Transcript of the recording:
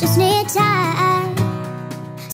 Just need time.